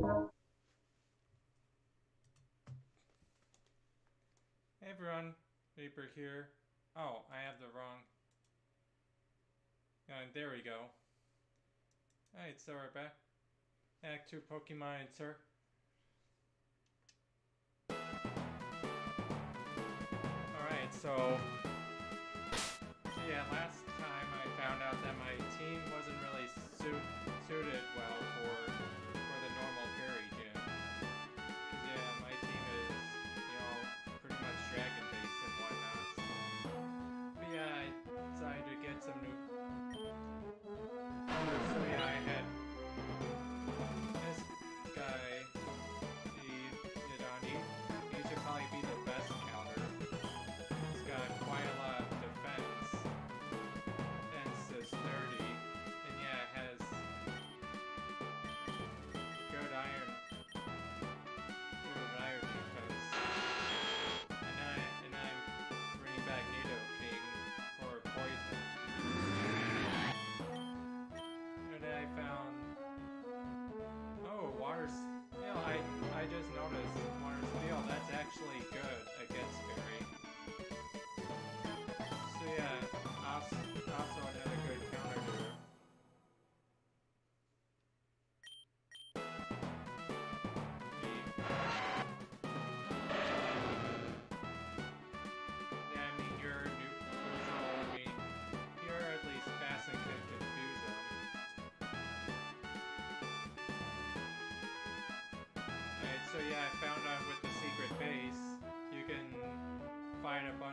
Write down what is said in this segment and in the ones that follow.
Hey everyone, Reaper here. Oh, I have the wrong. Uh, there we go. Alright, so we're back. Act 2 Pokemon Insert. Alright, so. So yeah, last time I found out that my team wasn't really suit, suited well yeah, yeah, I found out with the secret base, you can find a bunch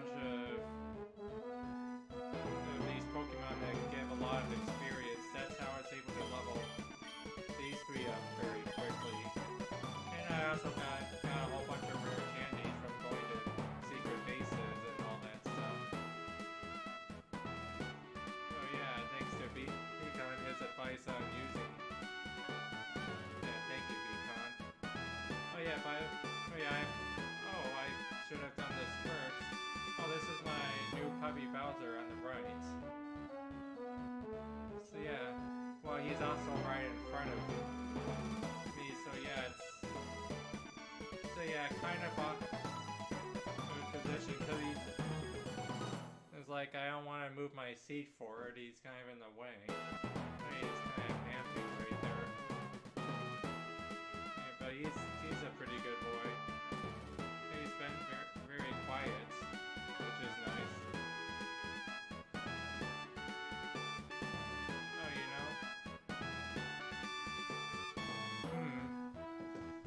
Oh yeah, by oh I, oh I should have done this first. Oh, this is my new puppy Bowser on the right. So yeah, well he's also right in front of me. So yeah, it's so yeah, kind of a good position because he's. It's like I don't want to move my seat forward. He's kind of in the way. I mean,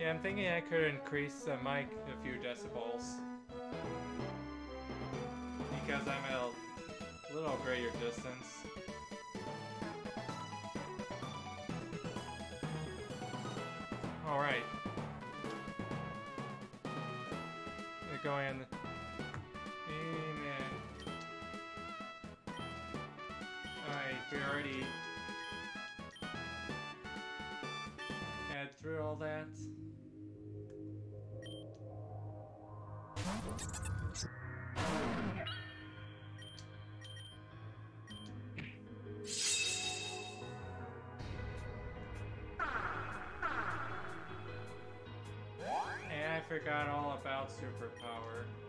Yeah, I'm thinking I could increase the mic a few decibels. Because I'm at a little greater distance. Alright. They're going in. Amen. Alright, we already had through all that. Forgot all about superpower.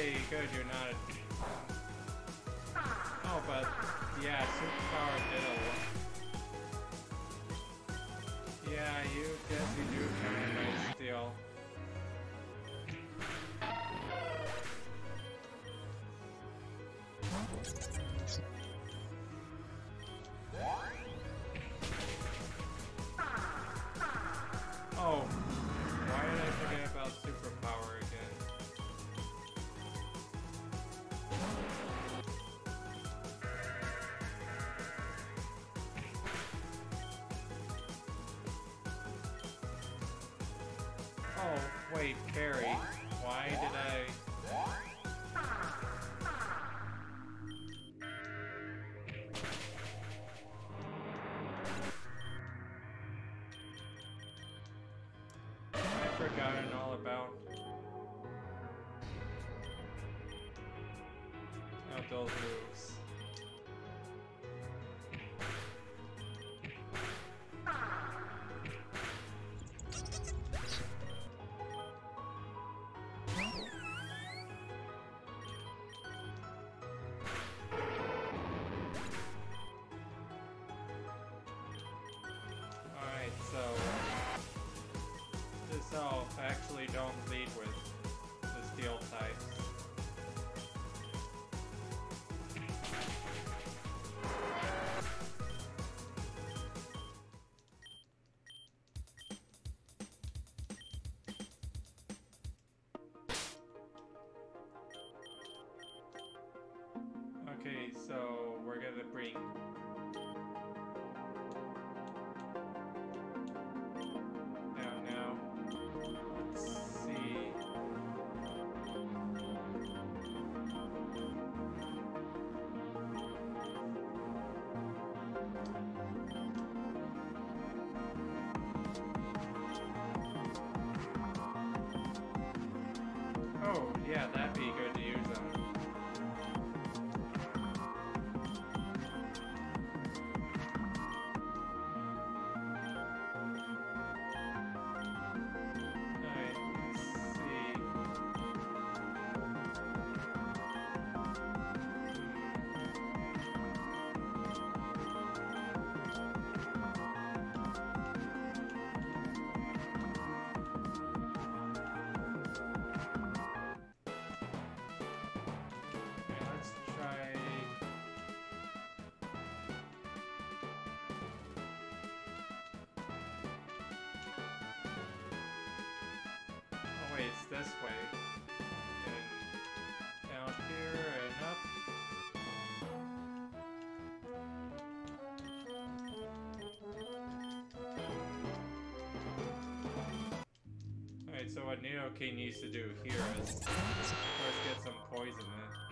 You're not. Oh, but yeah, superpower lot. Yeah, you guess you do kind of nice deal. Oh, Wait, Fairy, why did I... I've forgotten all about... Oh, those moves. Yeah, that'd be good Wait, it's this way. And down here and up. Alright, so what Nidoking needs to do here is first get some poison in.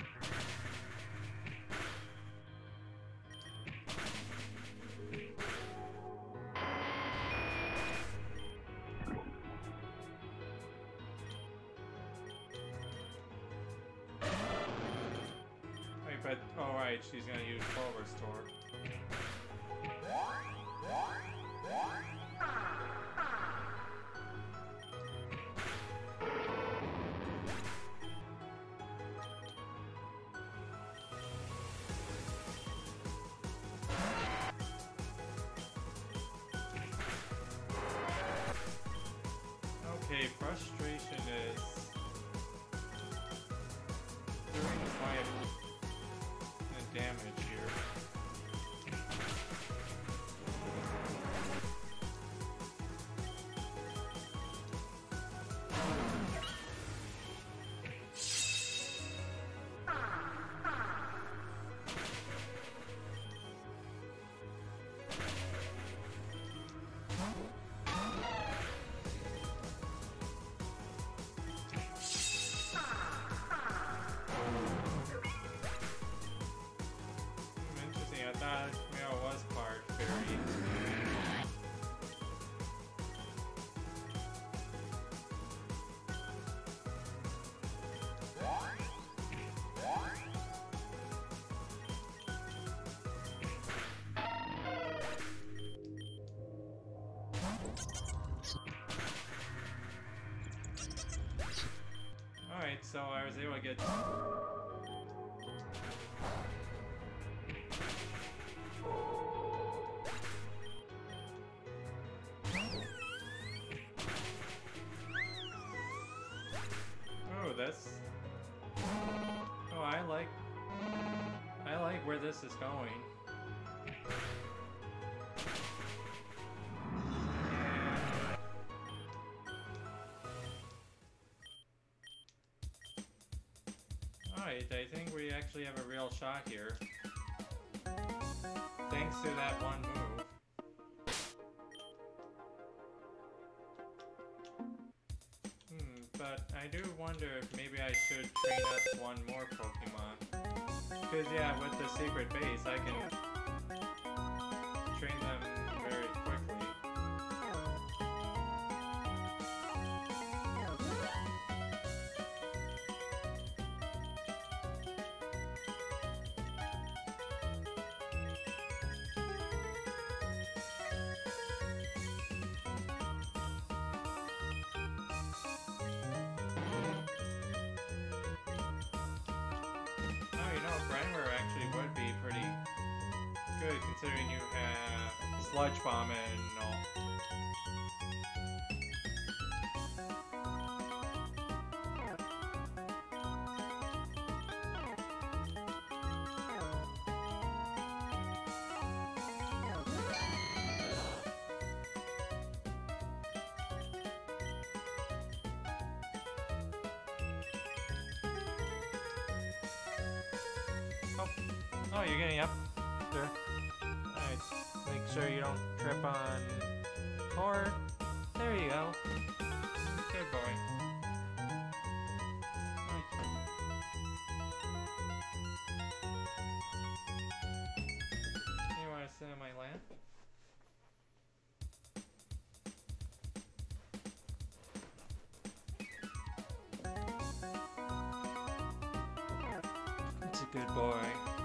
Alright, so I was able to get Oh, that's. Oh, I like. I like where this is going. I think we actually have a real shot here. Thanks to that one move. Hmm, But I do wonder if maybe I should train up one more Pokemon. Because yeah, with the secret base, I can train them good considering you have Sludge Bomb and all. Oh, oh you're getting up? Sure. Sure you don't trip on cord. There you go. Good boy. Nice. You wanna sit on my lap? It's a good boy.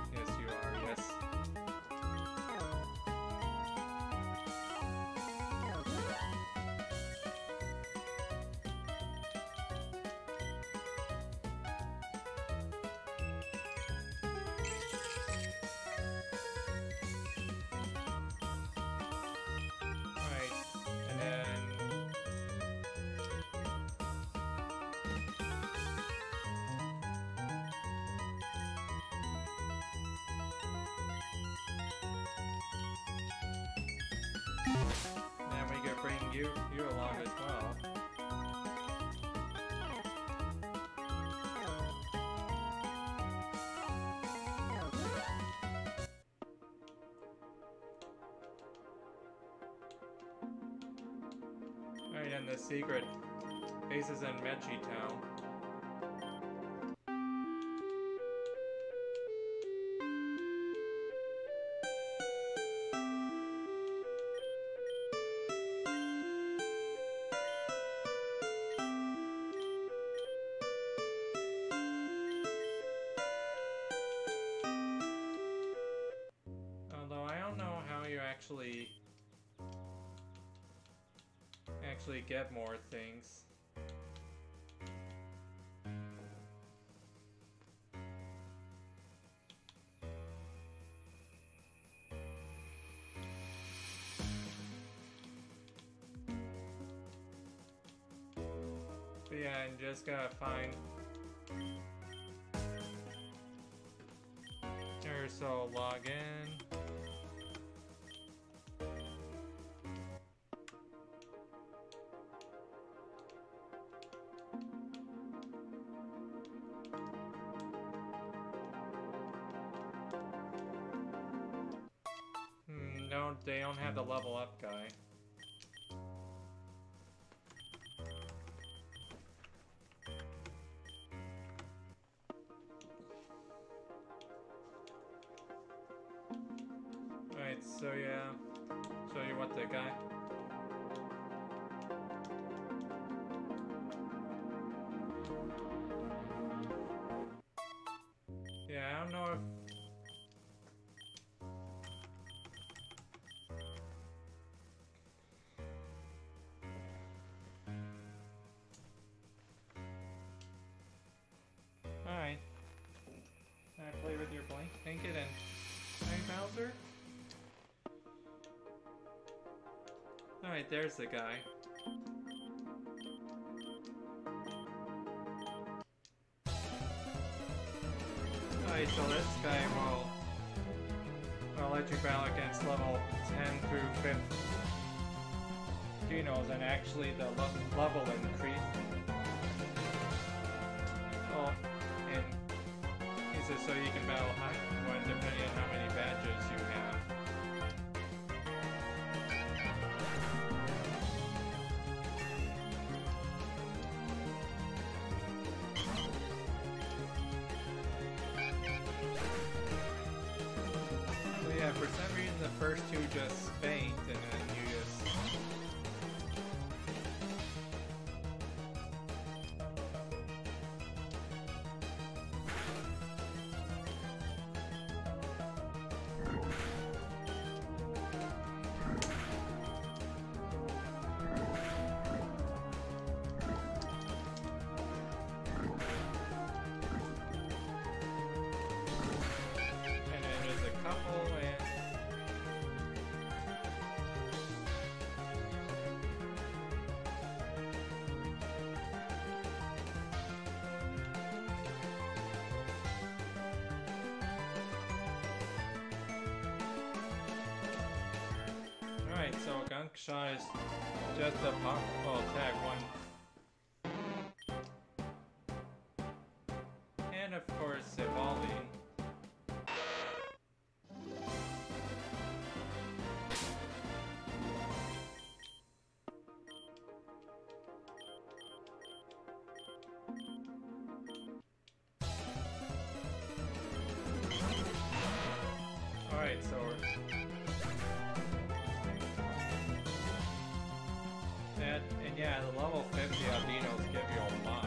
Then we could bring you you along as well. Alright, and the secret base is in Mechi Town. And just gotta find or so log in. Hmm, no, they don't have the level up guy. So yeah, show you what the guy. Yeah, I don't know if Alright. I play with your blank blanket and Hey Bowser? Alright, there's the guy. Alright, so this guy will, will let you battle against level 10 through 5th Genos and actually the le level increase. Oh, and is it so you can battle high one depending on how many badges you have? Shot just a powerful tag one. And of course, evolving. Alright, so yeah, the level 50 albinos give you a lot.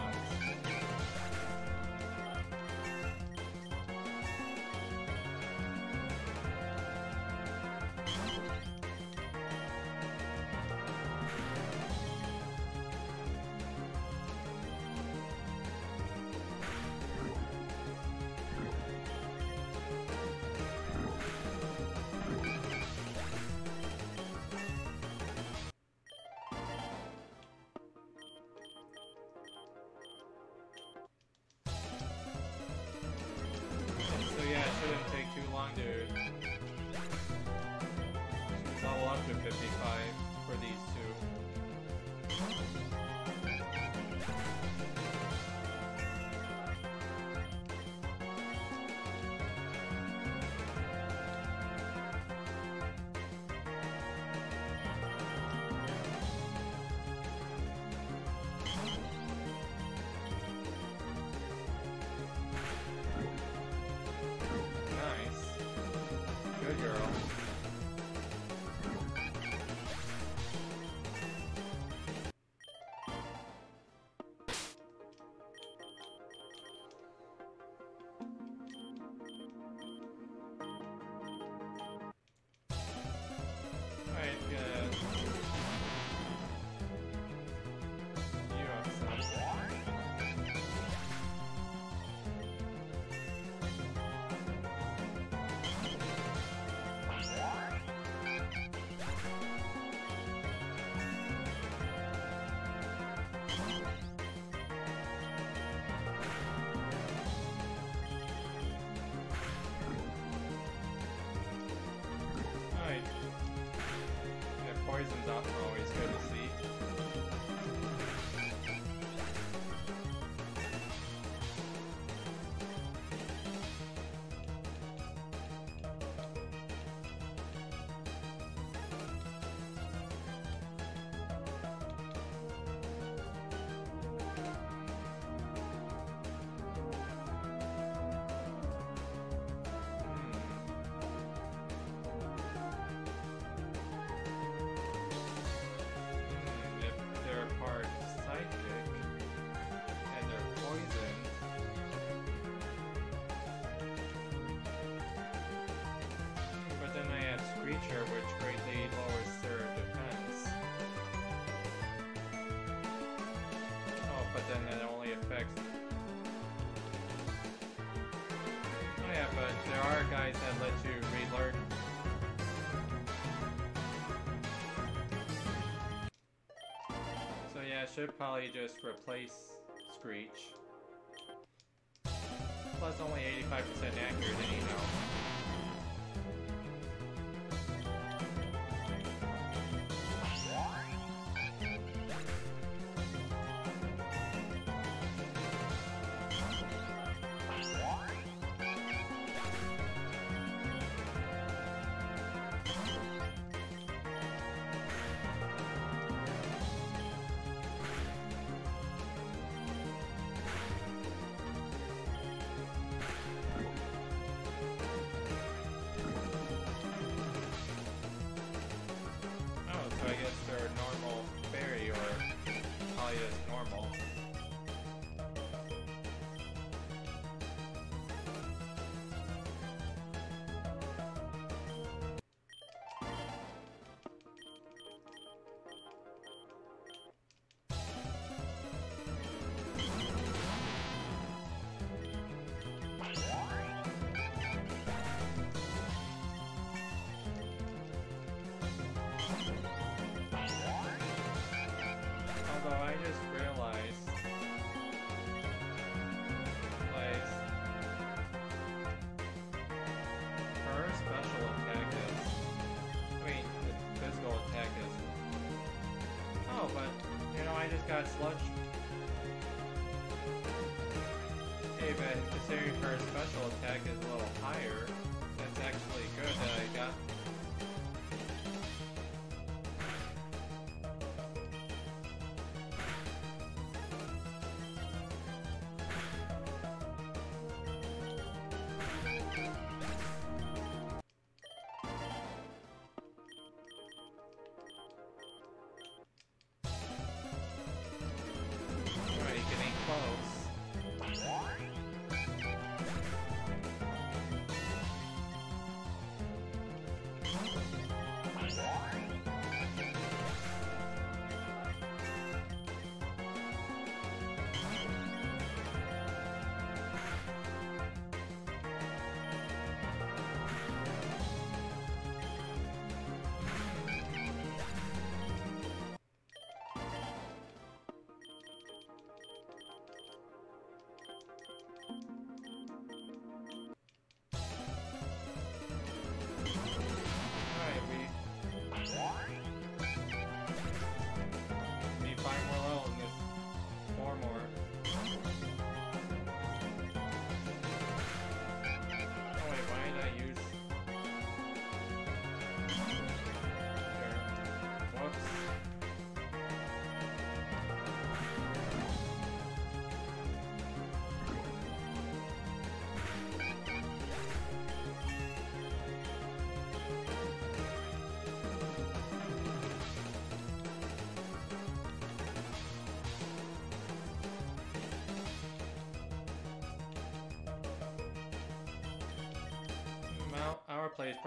Poison's up, always good Screecher, which greatly lowers their defense. Oh, but then it only affects. Oh yeah, but there are guys that let you relearn So yeah, I should probably just replace Screech. Plus only 85% accurate anyhow. Normal. I just got sludge. Hey, but considering her special attack is a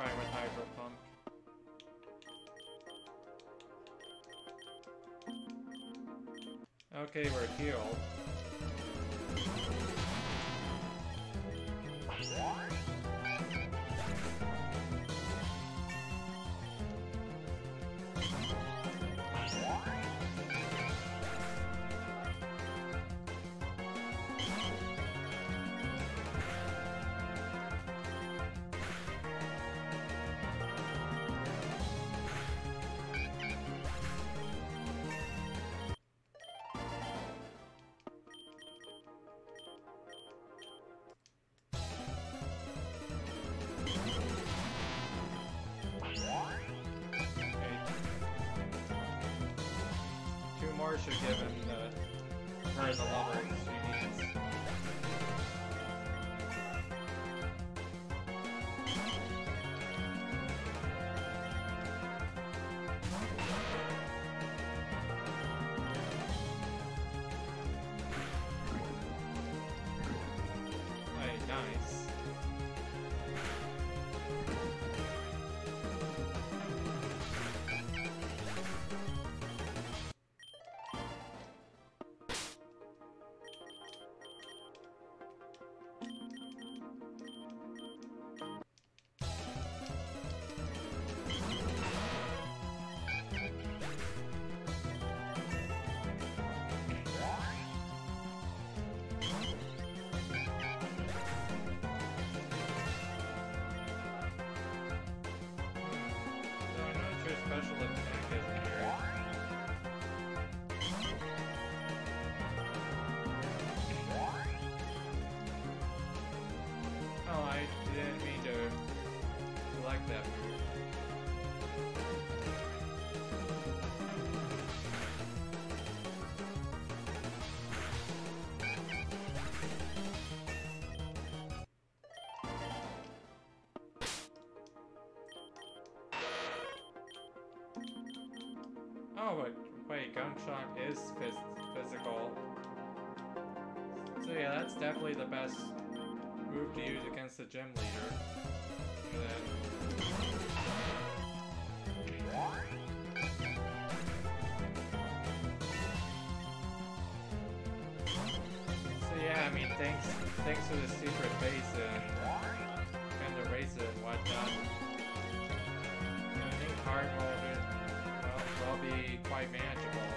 Hydro Pump. Okay, we're healed. Should give him the, her the level Oh, but wait, Gunk Shot is phys physical. So yeah, that's definitely the best move to use against the gym leader. So yeah, I mean, thanks, thanks to the secret base and kind of race and whatnot. I think hard mode will be quite manageable.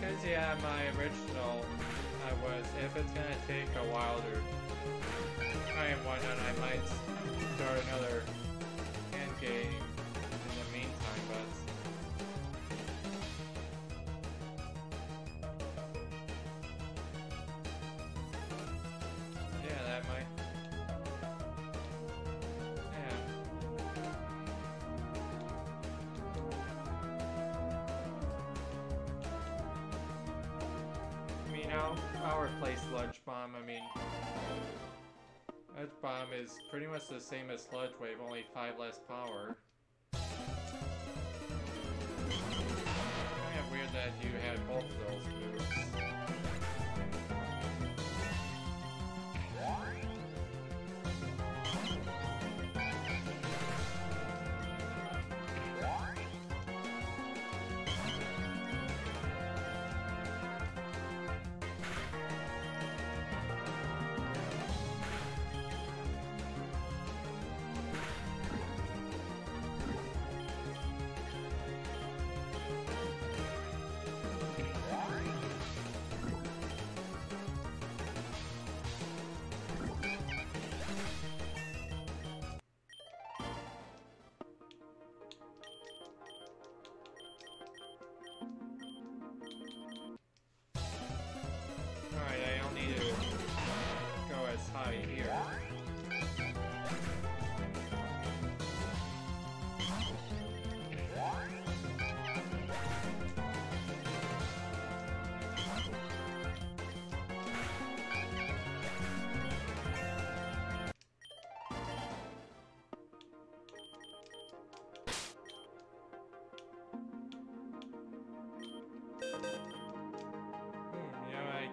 Because, yeah, my original, was, if it's gonna take a while to try and whatnot, I might start another hand game play sludge bomb, I mean... Sludge bomb is pretty much the same as sludge wave, only 5 less power.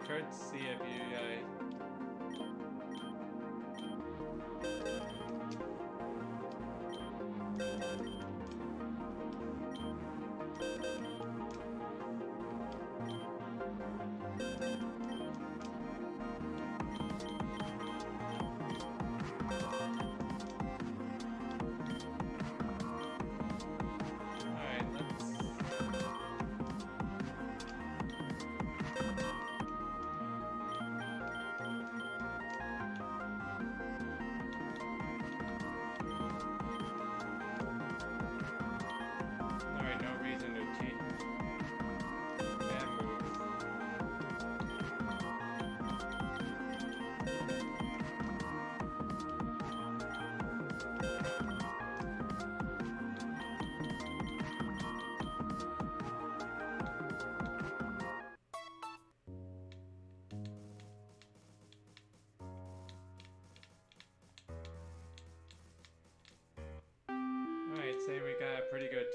Could see if you uh,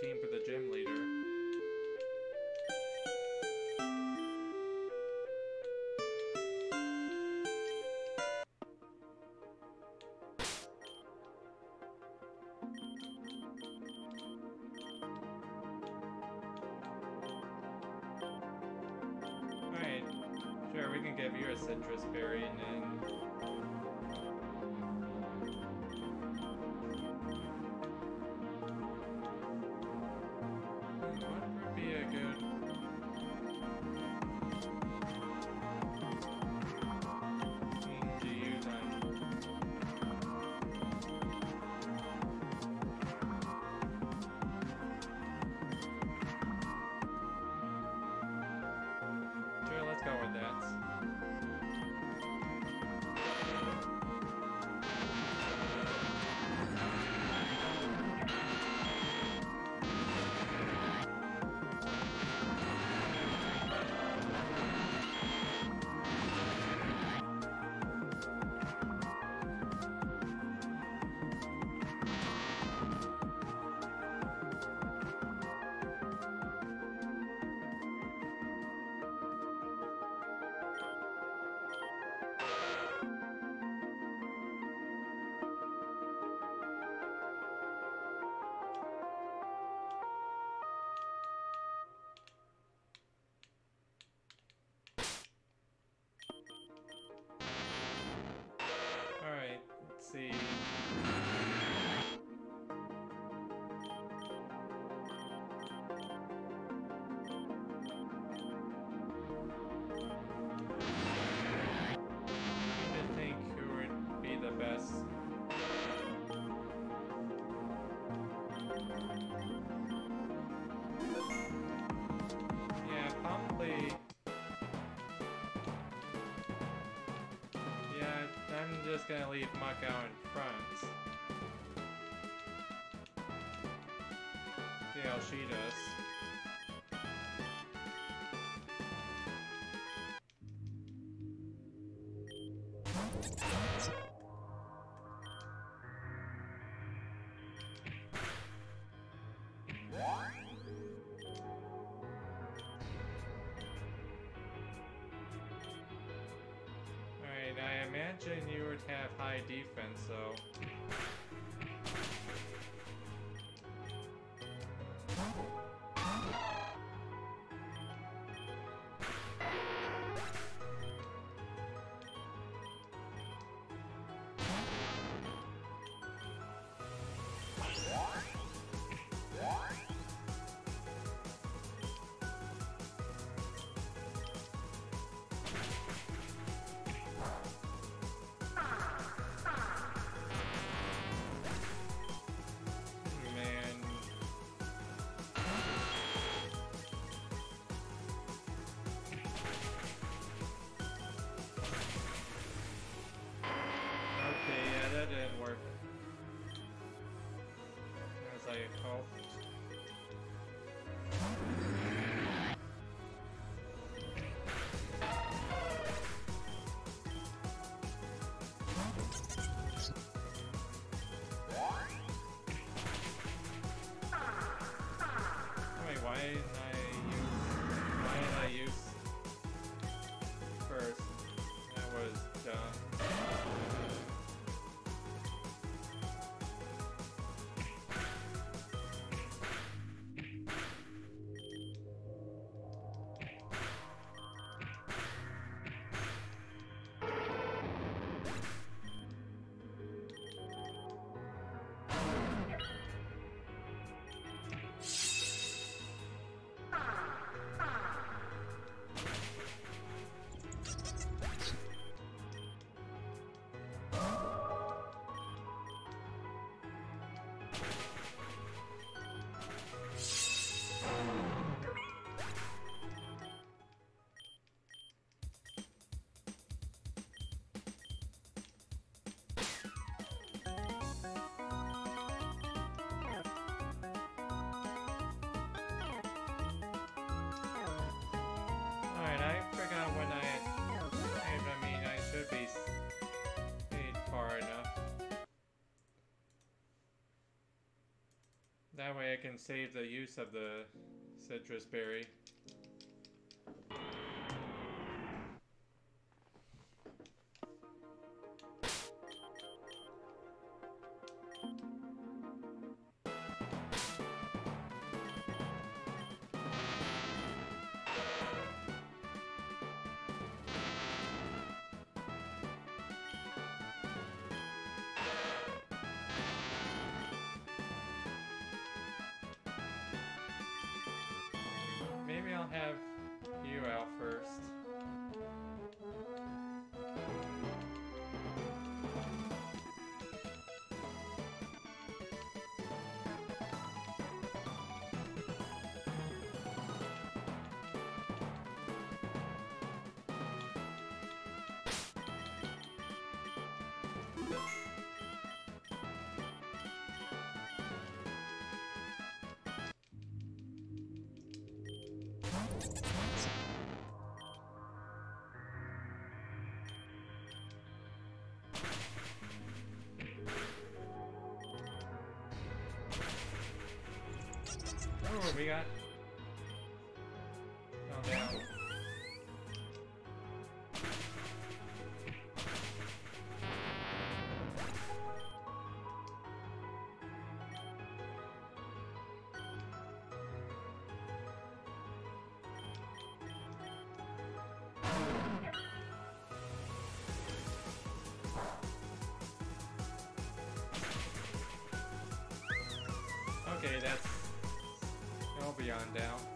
team for the gym leader. Alright, sure, we can give you a Sitrus Berry and gonna leave Mako in front. See how she does. Thank imagine you would have high defense, so... that didn't work. As I hoped. Oh. Wait, why didn't I use... First? That was dumb. That way I can save the use of the Sitrus Berry. Oh, we got. On down.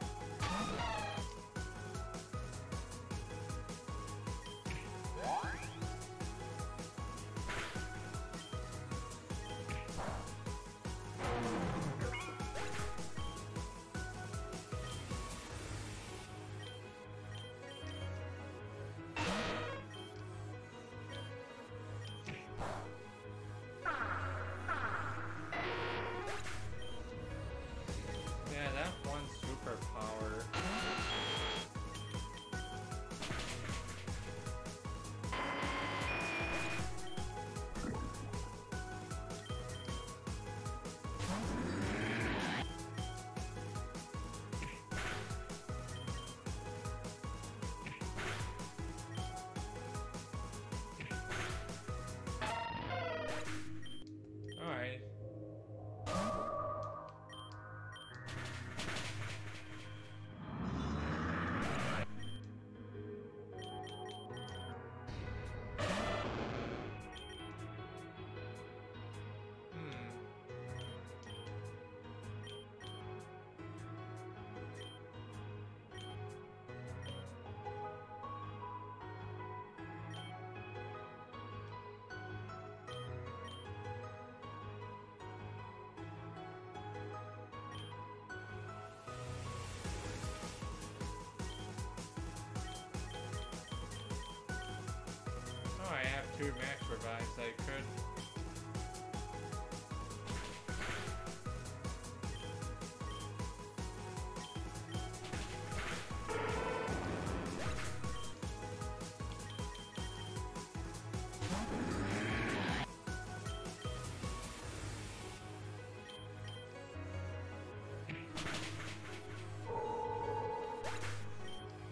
Two max revives, I could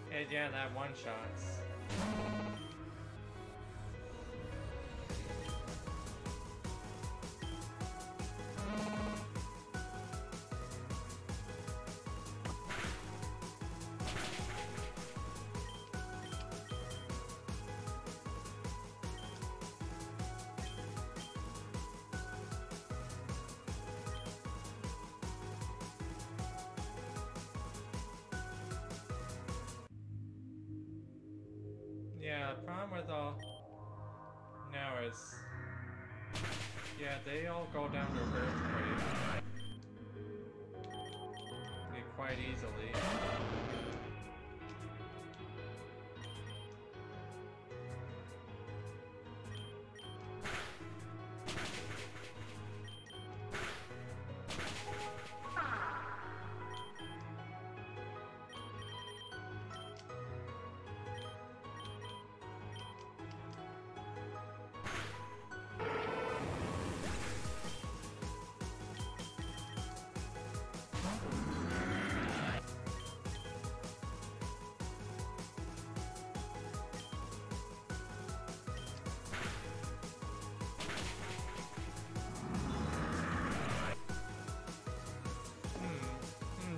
And yeah, that one shots. Yeah, they all go down to earthquake Get quite easily.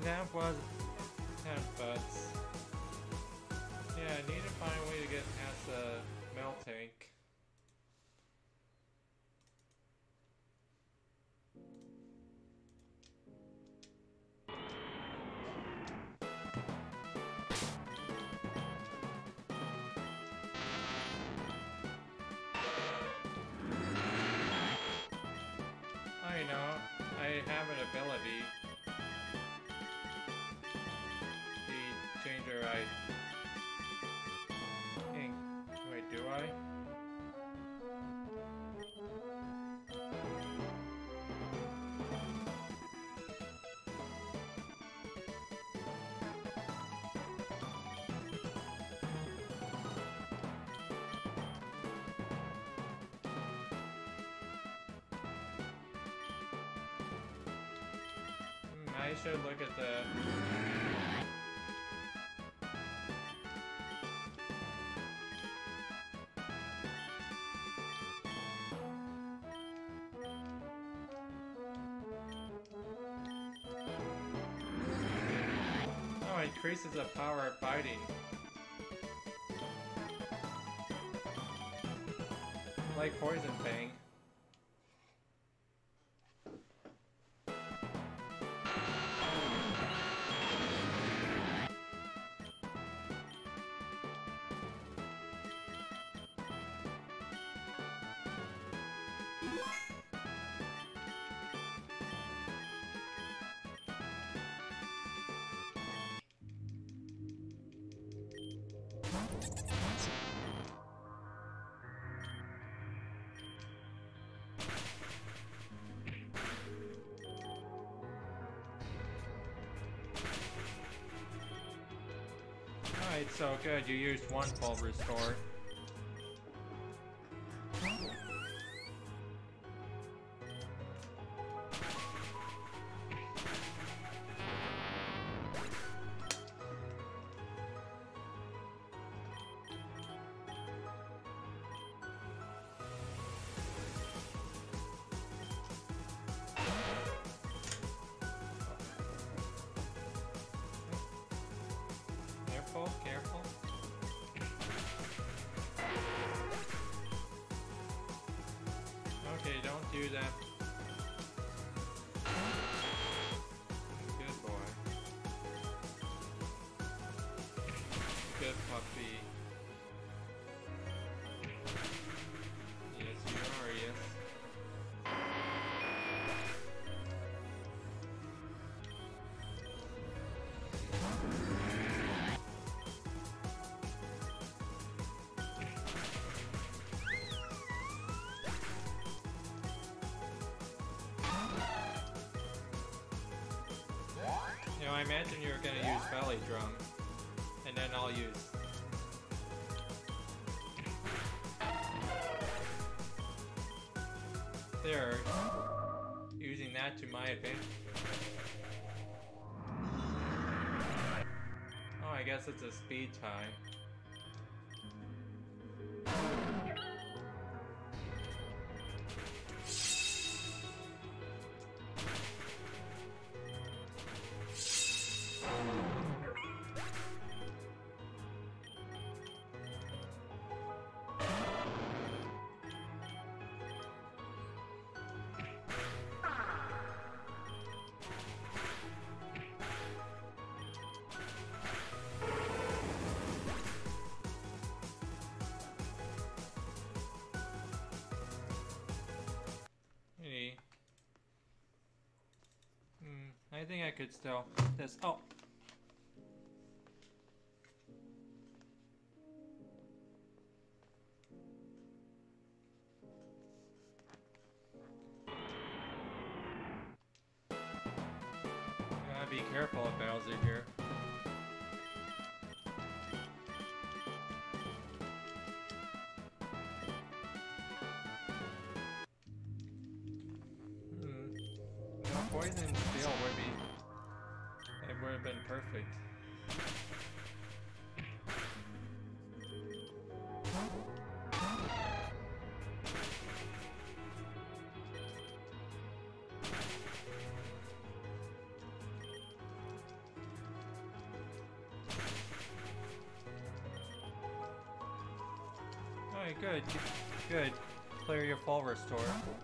Hmm, was 10 bucks. Yeah, I need to find a way to get past the melt I should look at the Oh, increases the power of biting. Like Poison Fang. So good, you used one full restore. I imagine you're gonna use Belly Drum, and then I'll use. There, using that to my advantage. Oh, I guess it's a speed tie. I think I could still this. Oh. Clear your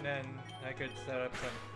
And then I could set up some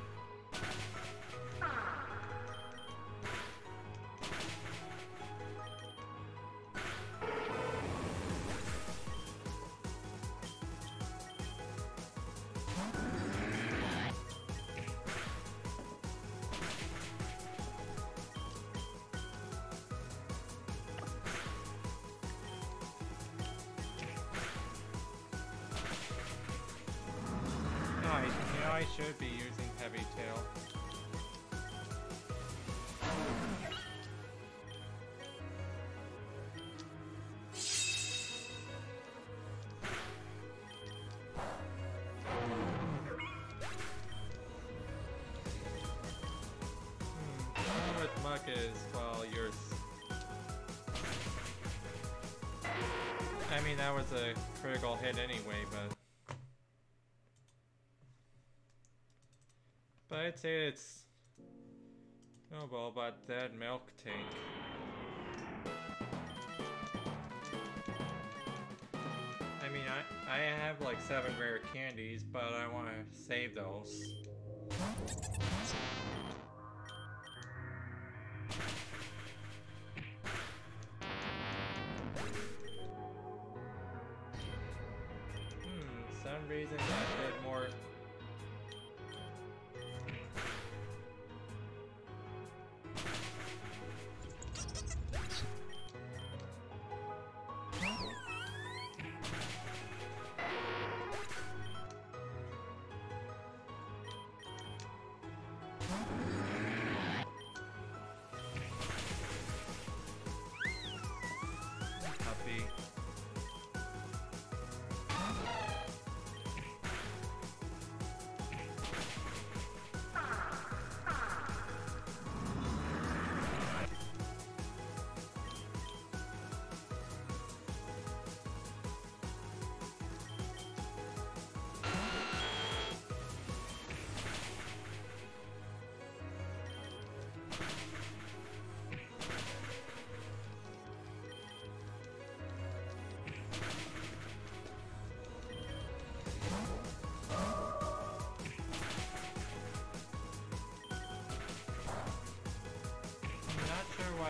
mean, that was a critical hit anyway, but... But I'd say it's no well about that milk tank. I mean, I I have like seven rare candies, but I want to save those. Reason did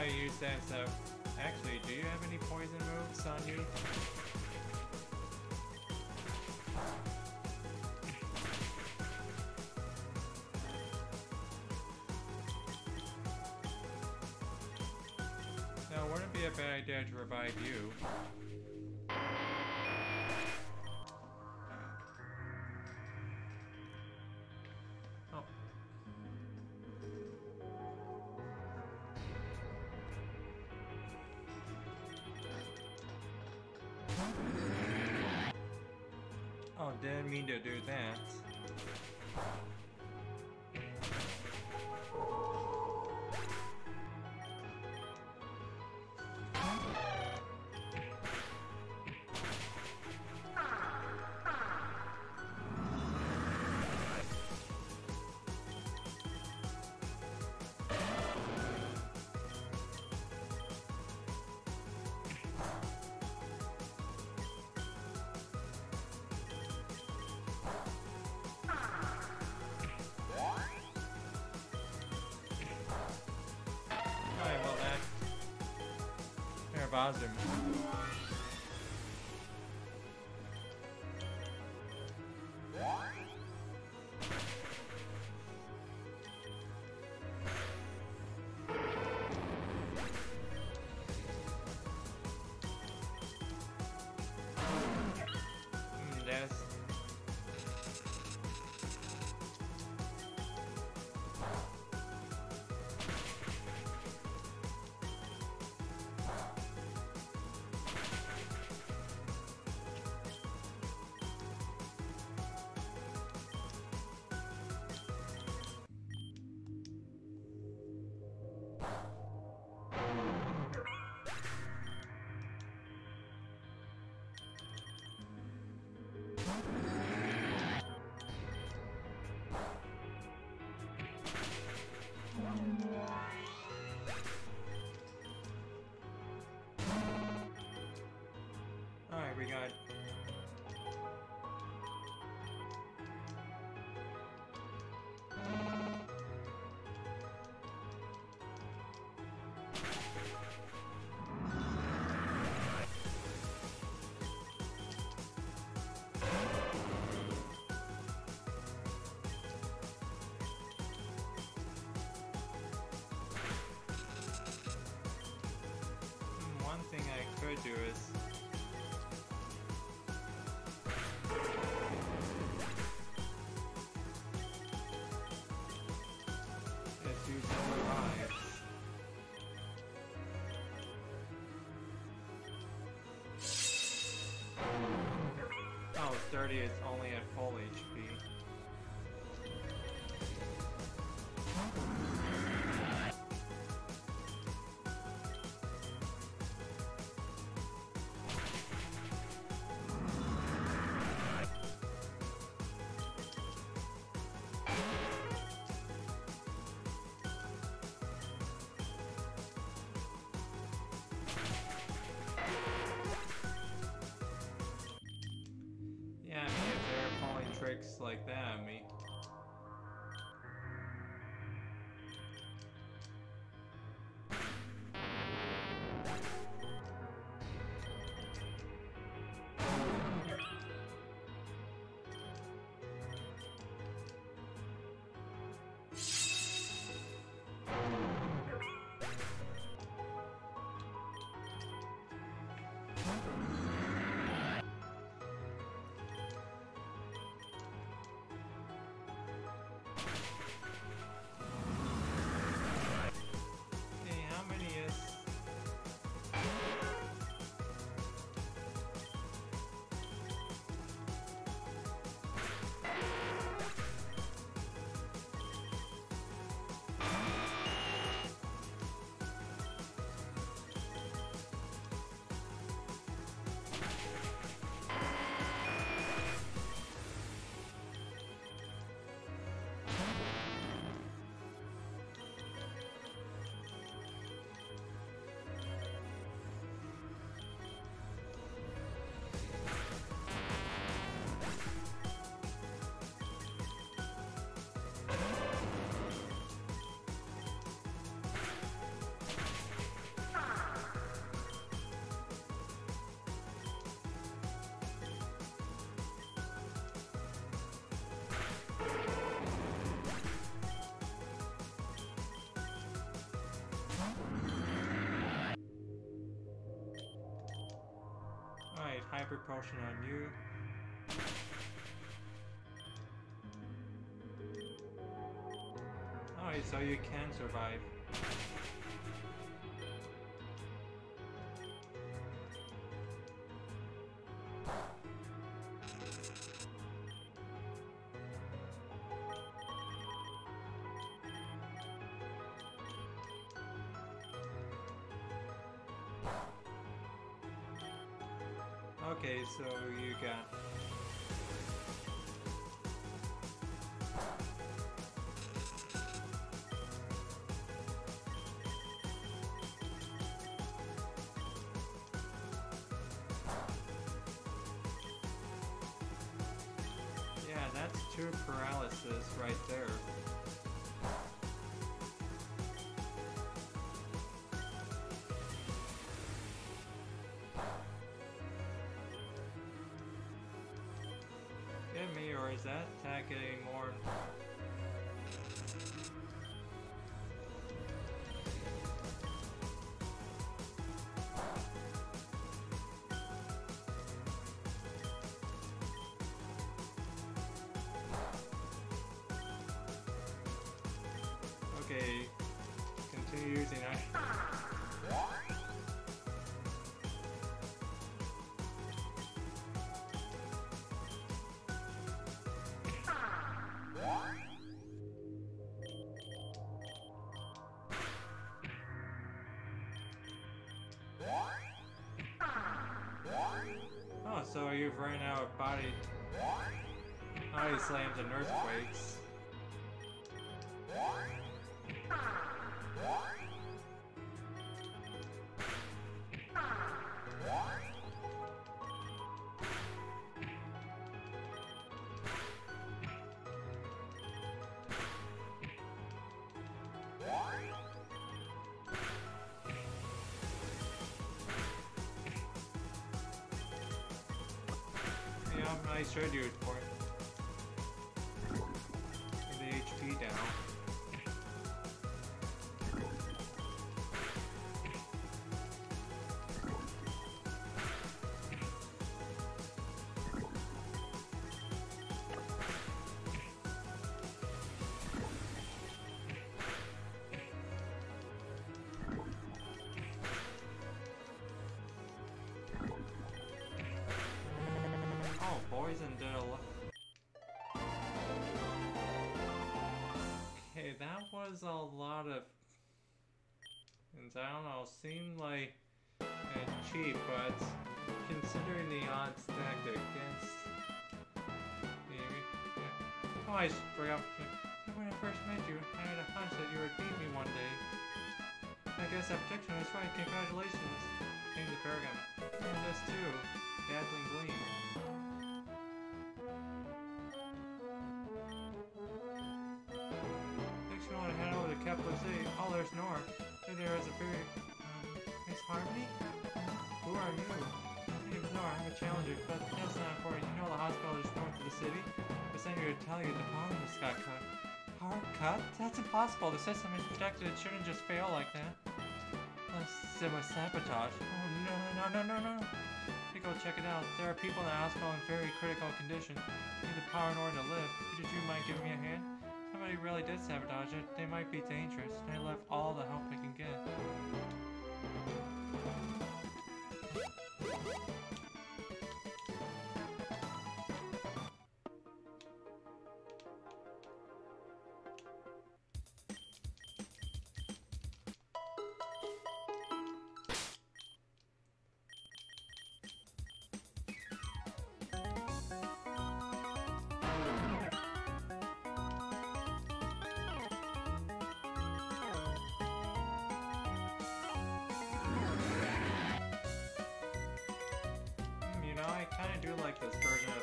you that stuff. Actually, do you have any poison moves on you? No, wouldn't it be a bad idea to revive you? Didn't mean to do that. Pair do is... Oh, 30 is like that on me. hyper potion on you. Alright, so you can survive. Okay, so you got... Yeah, that's two paralysis right there. That attack getting more? So you've ran out of body. Body slams and earthquakes. Oh, poison did a lot. Okay, that was a lot of. And I don't know, seemed like uh, cheap, but considering the odds stacked against. Oh, I forgot. When I first met you, I had a hunch that you would beat me one day. I guess that prediction was right. Congratulations. Change the paragon. And this too. Dazzling gleam. Hey there is a very... Miss Harmony? Who are you? Nora. I'm a challenger, but that's not important. You know the hospital is north of the city? I sent you to tell you the power just got cut. Power cut? That's impossible. The system is protected. It shouldn't just fail like that. Unless it was sabotage. Oh, no, no, no, no, no. You go check it out. There are people in the hospital in very critical condition. Need the power in order to live. Did you mind giving me a hand? Really did sabotage it, they might be dangerous. I left all the help I can get. Like this version of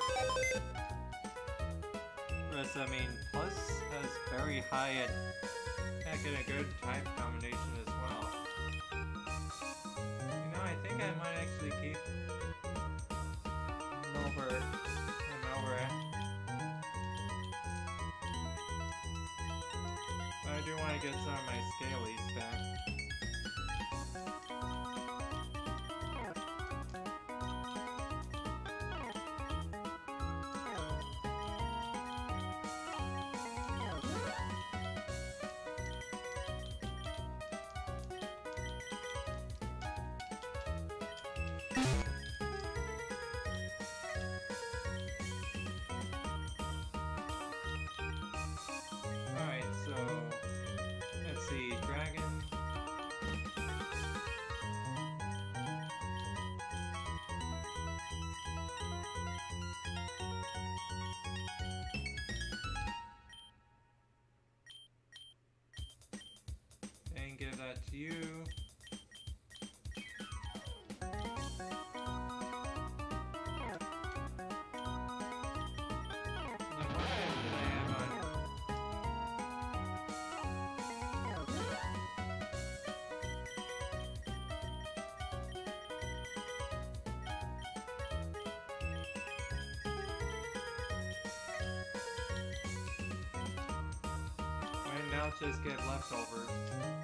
this. I mean, Plus has very high at, at getting a good type combination as well. You know, I think I might actually keep over him over. But I do want to get some of my scalies back. Give that to you. Just get leftovers.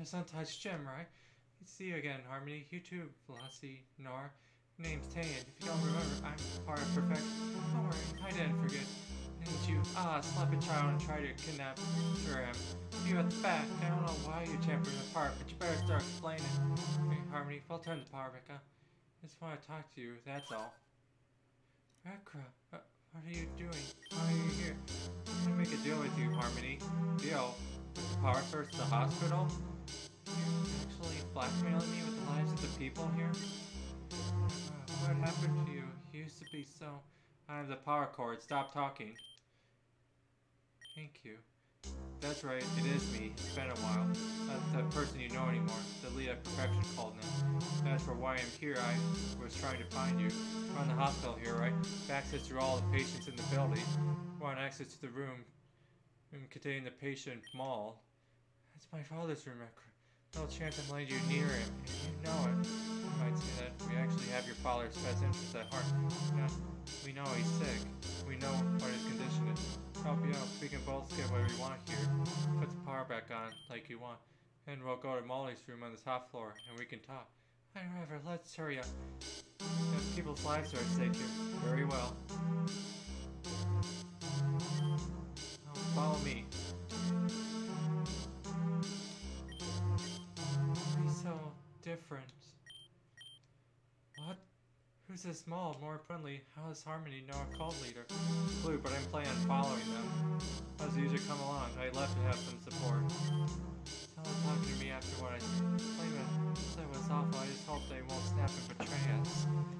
The Sun-Touched Gym, right? See you again, Harmony. You too, Velocity, Nora. Name's Tayan. If you don't remember, I'm part of Perfection. Don't worry, I didn't forget. Didn't you? Ah, slap a child and try to kidnap him. You at the back. I don't know why you're tampering the apart, but you better start explaining. Hey, Harmony, I'll turn the power back on. Just want to talk to you, that's all. Reukra, uh, what are you doing? Why are you here? I'm gonna make a deal with you, Harmony. Deal? With the power source to the hospital? Blackmailing me with the lives of the people here? What happened to you? You used to be so... I have the power cord. Stop talking. Thank you. That's right, it is me. It's been a while. Not that person you know anymore. The lead of perfection called now. As for why I'm here, I was trying to find you. We're on the hospital here, right? We access through all the patients in the building. On access to the room, room containing the patient mall. That's my father's room. No chance I'm letting you near him, and you know it. You might say that we actually have your father's best interests at heart. Yeah, we know he's sick. We know what his condition is. Help you out. We can both get what we want here. Put the power back on, like you want. And we'll go to Molly's room on the top floor, and we can talk. However, let's hurry up. People's lives are at stake here. Very well. Now follow me. Different. What? Who's this mall? More importantly, how is Harmony know a cult leader? Clue, but I'm planning on following them. How's the user come along, I'd love to have some support. Someone talking to me after what I claim it said was awful. I just hope they won't snap and betray us.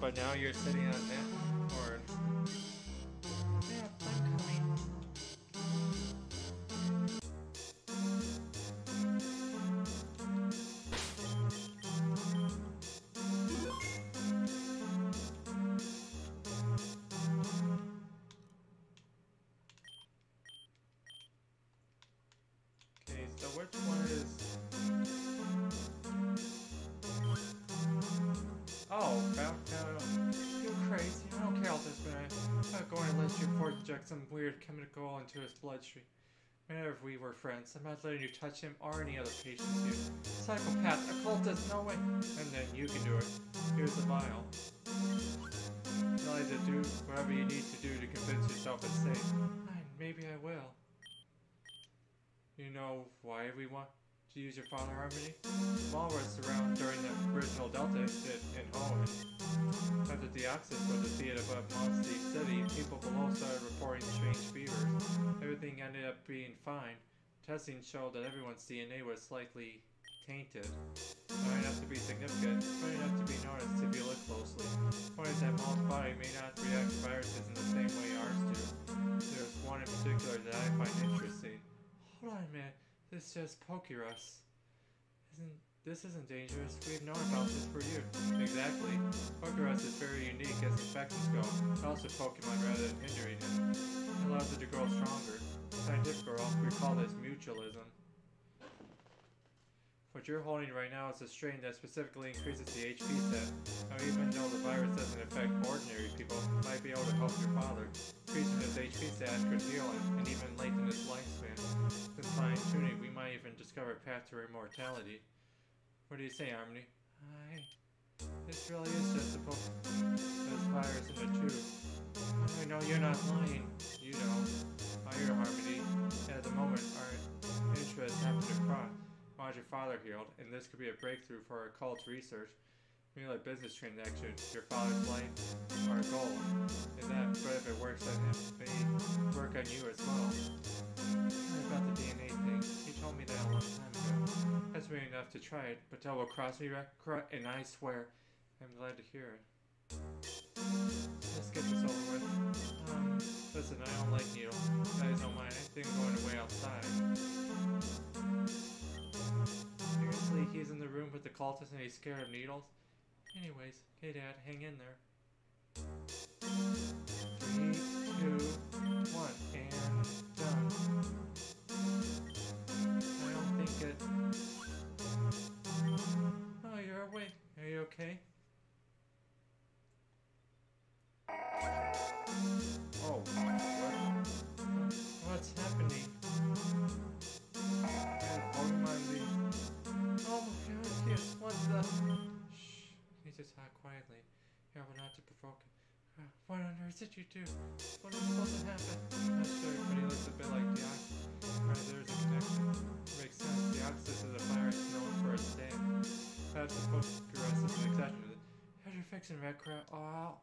But now you're sitting on that, into his bloodstream. Matter if we were friends, I'm not letting you touch him or any other patients here. Psychopath, occultist, no way. And then you can do it. Here's the vial. You to do whatever you need to do to convince yourself it's safe. Fine, maybe I will. You know why we want to use your father harmony? Malware around during the original Delta incident in Holland. After Deoxys was defeated above Mount Steep City, people below started reporting strange fevers. Everything ended up being fine. Testing showed that everyone's DNA was slightly tainted. Not enough to be significant, but enough to be noticed if you look closely. Point is that Maul's body may not react to viruses in the same way ours do. There's one in particular that I find interesting. Hold on a minute. This says Pokérus. Isn't this isn't dangerous? We've known about this for years. Exactly. Pokérus is very unique as infections go. It also Pokemon rather than hindering it. It allows it to grow stronger. Scientific girl, we call this mutualism. What you're holding right now is a strain that specifically increases the HP set. Now even though the virus doesn't affect ordinary people, it might be able to help your father. Increasing his HP set could heal him and even lengthen his lifespan. With fine tuning, we might even discover a path to immortality. What do you say, Harmony? I... This really is just a poke... This virus in a tube. I know you're not lying. You know. I hear Harmony. At the moment, our interests happen to cross. Want your father healed, and this could be a breakthrough for our cult's research. Maybe like business transaction, your father's life, our goal. And that, but if it works on him, may work on you as well. About the DNA thing. He told me that a long time ago. That's me enough to try it, but tell will cross me, and I swear, I'm glad to hear it. Let's get this over with. Um, listen, I don't like. You guys don't mind anything going away outside. Seriously, um, he's in the room with the cultists and he's scared of needles? Anyways, hey dad, hang in there. Three, two, one, and done. I don't think it. Oh, you're awake. Are you okay? The? Shh, need to talk quietly. Careful not to provoke him. What on earth did you do? What is supposed to happen? Not sure, but he looks a bit like Deoxys. Right, there's a connection. It Makes sense. Deoxys is a virus known for its sting. Perhaps the Pokérus is an exception to it. How's your fixing, Red Crab? Oh,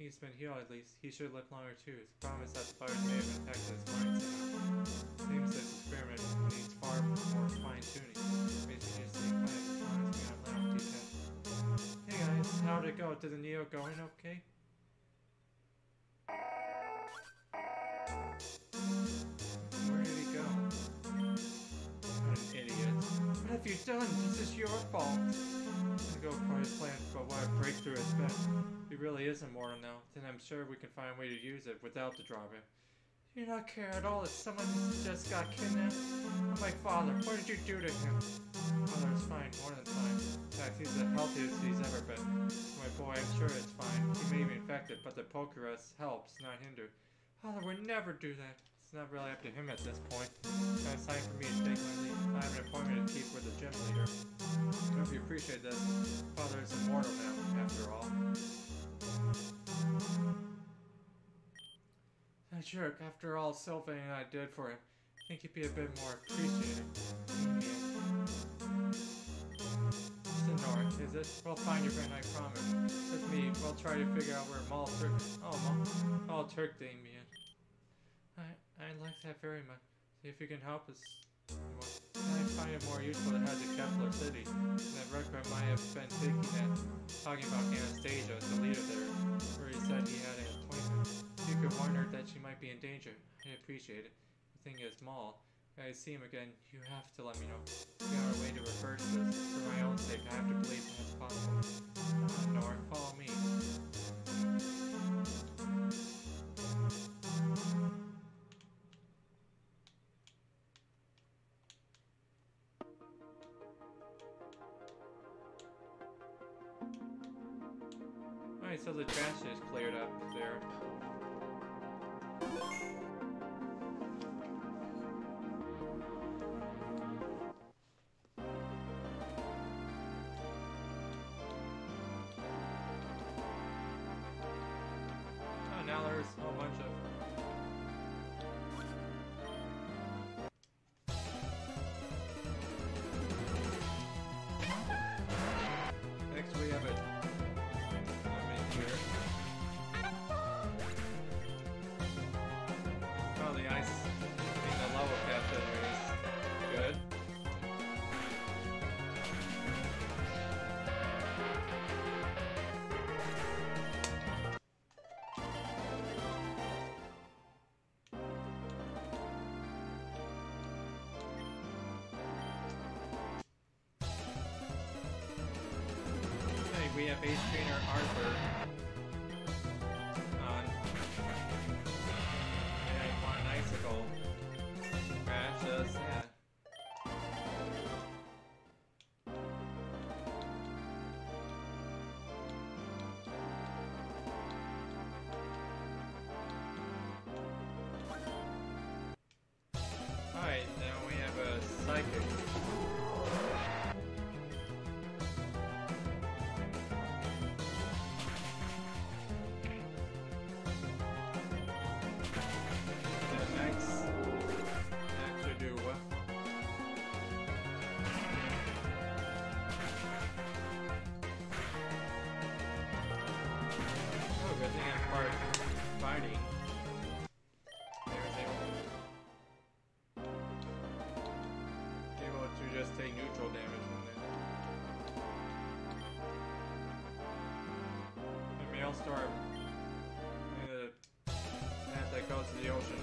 he's been healed at least. He should live longer too. The problem is that the virus may have infected his mind. Seems this experiment needs far more fine tuning. Hey guys, how'd it go? Did the Neo go in okay? Where did he go? What an idiot. What have you done? This is your fault. To go for his plan, but what a breakthrough it's been. He really is immortal now, then I'm sure we can find a way to use it without the drawback. Do you not care at all that someone just got kidnapped? Oh, my father, what did you do to him? Father is fine, more than fine. In fact, he's the healthiest he's ever been. My boy, I'm sure it's fine. He may be infected, but the Pokérus helps, not hinder. Father would never do that. It's not really up to him at this point. Now it's time for me to take my leave. I have an appointment to keep with the gym leader. I hope you appreciate this. Father is immortal now. That jerk, after all Sylvain and I did for him, I think he'd be a bit more appreciated. It's the north, is it? We'll find your friend, I promise. With me, we'll try to figure out where Mal Turk. Oh, Mal, Mal Turk Damien. I, I'd like that very much. See if you can help us. I find it more useful to head to Kepler City. That Requiem might have been thinking that, talking about Anastasia, the leader there, where he said he had an appointment. You could warn her that she might be in danger. I appreciate it. The thing is, Maul, if I see him again, you have to let me know. We got a way to reverse this. For my own sake, I have to believe that's possible. Come uh, Nor, follow me. Hey, Maelstrom and the path that. Goes to the ocean.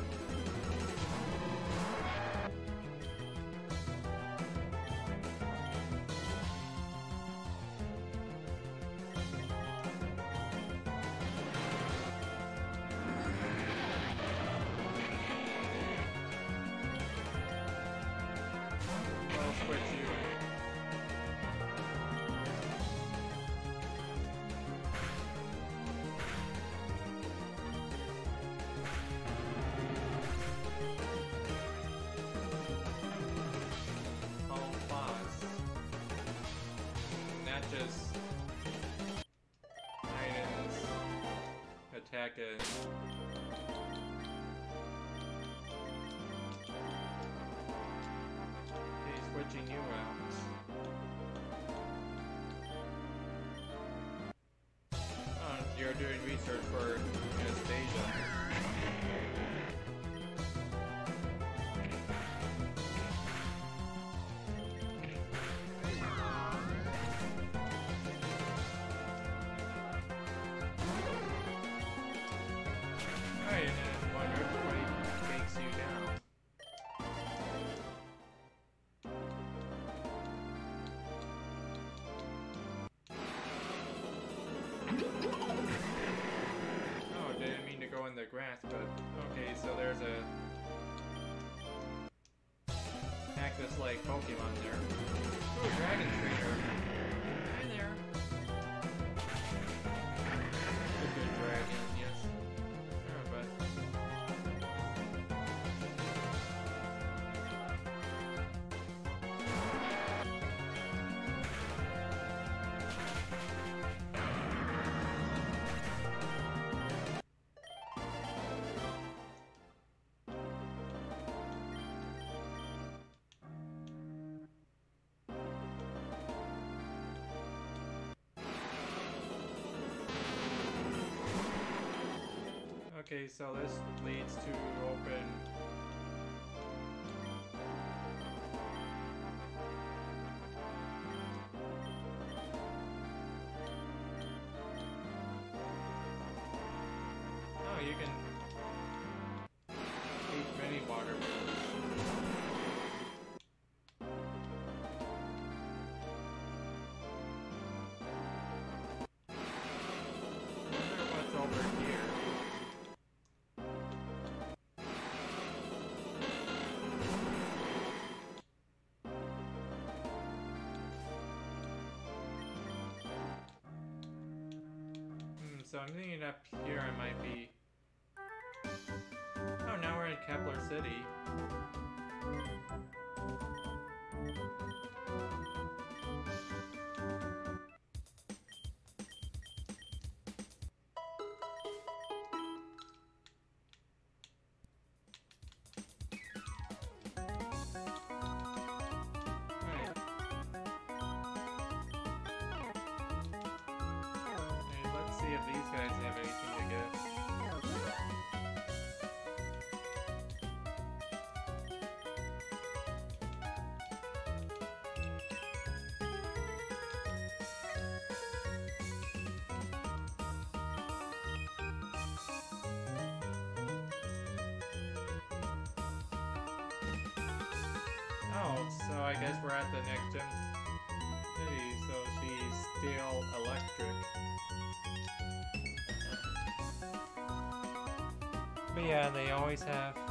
Switch Switching you out. Oh, you're doing research for Anastasia. Cactus-like Pokemon there. Ooh, Dragon Trainer. Okay, so this leads to open. So I'm thinking up here I might be... Oh, now we're in Kepler City. Oh, so I guess we're at the next gym city, so she's still electric. But yeah, they always have.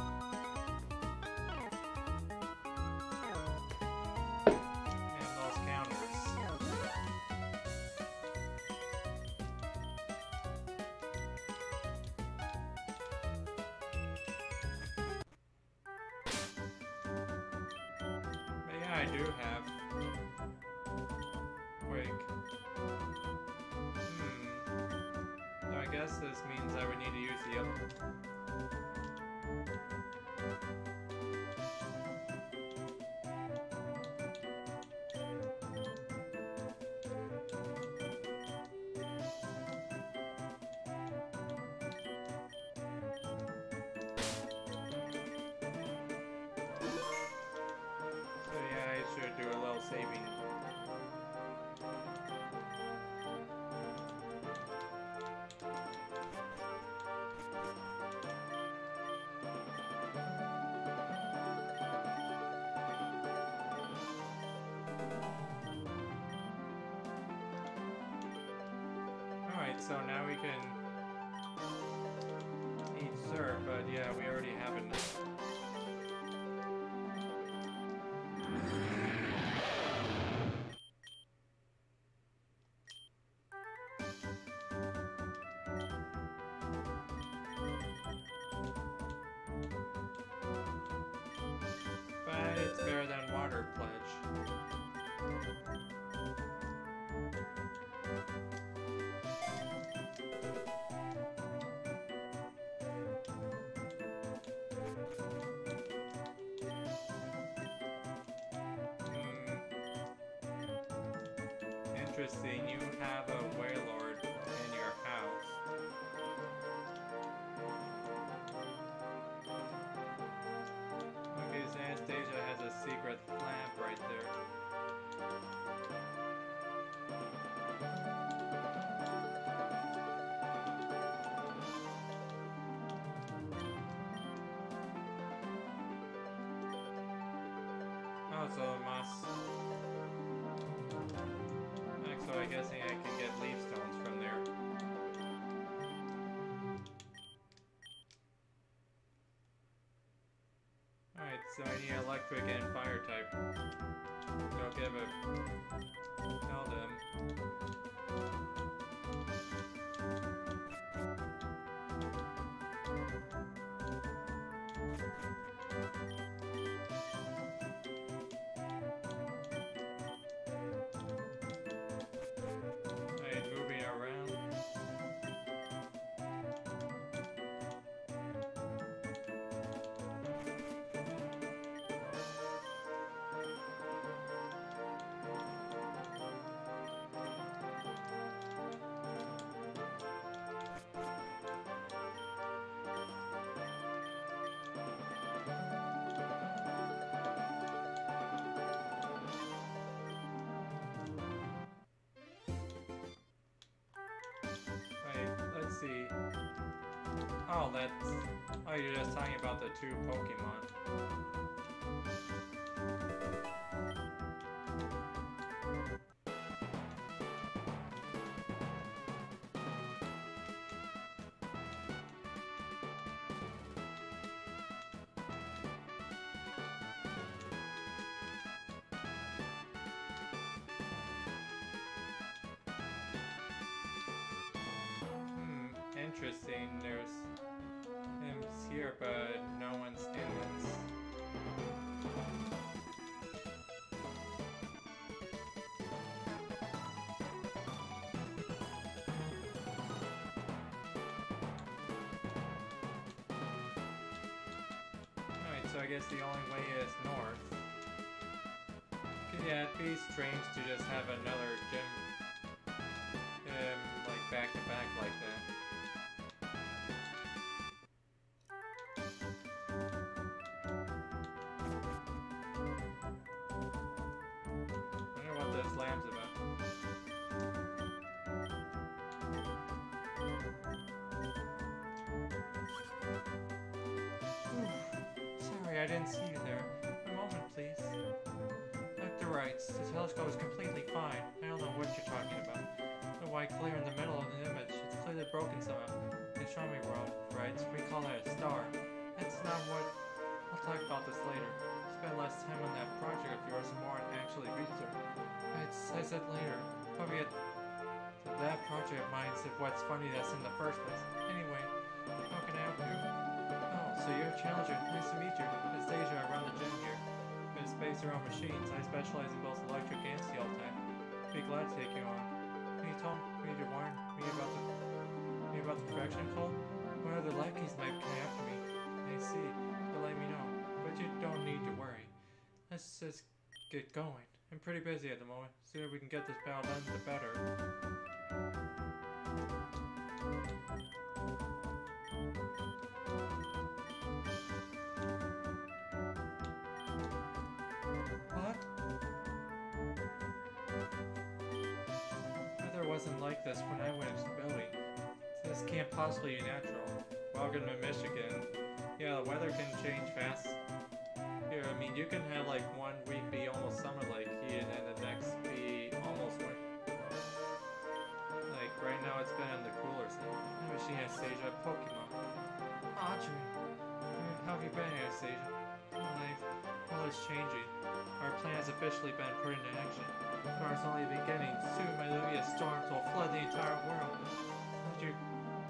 Interesting, you have a Wailord in your house. Okay, so Anastasia has a secret lamp right there. Oh, so must. Like, so I can get leaf stones from there. Alright, so I need electric and fire type. I'll give a tell them. Oh, that's. Oh, you're just talking about the two Pokemon. Hmm, interesting. There's imps here, but no one's. Alright, so I guess the only way is north. Yeah, it'd be strange to just have another gym um, like back to back like that. I didn't see you there. A moment, please. Dr. writes, the telescope is completely fine. I don't know what you're talking about. The white glare in the middle of the image, it's clearly broken somehow. The Astronomy World writes, we call it a star. It's not what... I'll talk about this later. Spend less time on that project of yours and more on actually research. I said later. Probably at that project of mine is what's funny that's in the first place. Anyway, how can I help you? Oh, so you're a challenger. Nice to meet you. Anastasia, I run the gym here. Been space around machines. I specialize in both electric and steel type. Be glad to take you on. Can you tell me to warn me about the me about the production call? One of the lackeys might come after me. I see. They'll let me know. But you don't need to worry. Let's just get going. I'm pretty busy at the moment. Sooner we can get this battle done, the better. Wasn't like this when I went the building. This can't possibly be natural. Welcome to Michigan. Yeah, the weather can change fast. Here, I mean, you can have like one week be almost summer like here, and then the next be almost winter. Like right now, it's been on the cooler side. Maybe she has Anastasia Pokemon. Audrey, how have you been, Anastasia? Life, it's changing. Our plan has officially been put into action. Summer's only beginning. Soon, my Olivia storms will flood the entire world. Let your,